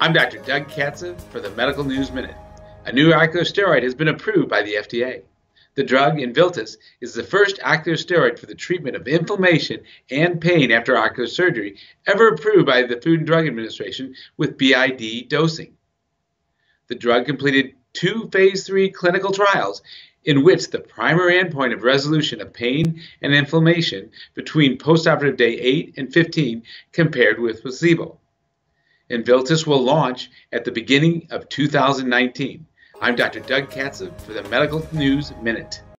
I'm Dr. Doug Katsev for the Medical News Minute. A new ocular steroid has been approved by the FDA. The drug, Inveltys, is the first ocular steroid for the treatment of inflammation and pain after ocular surgery ever approved by the Food and Drug Administration with BID dosing. The drug completed two phase 3 clinical trials in which the primary endpoint of resolution of pain and inflammation between postoperative day 8 and 15 compared with placebo. Inveltys will launch at the beginning of 2019. I'm Dr. Doug Katsev for the Medical News Minute.